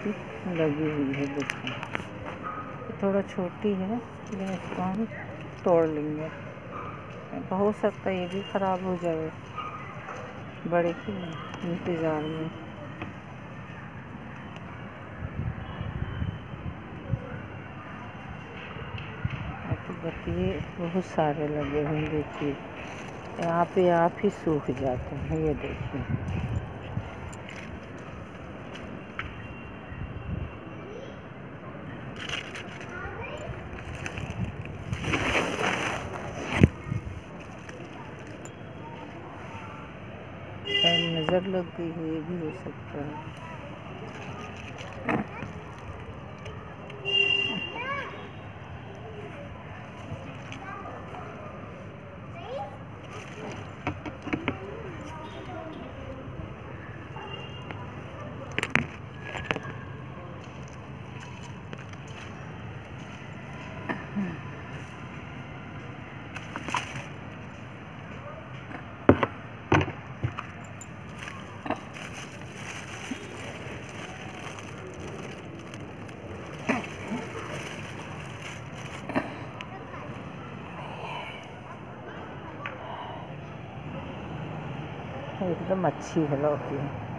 बत्ती लगी हुई है देखो थोड़ा छोटी है, लेकिन इसको हम तोड़ लेंगे। हो सकता है ये भी ख़राब हो जाए। बड़े के इंतज़ार में। बतिए बहुत सारे लगे हुए देखिए। यहाँ पे आप ही सूख जाते हैं, ये देखिए। नज़र लग गई है ये भी हो सकता है। एकदम अच्छी है लौकी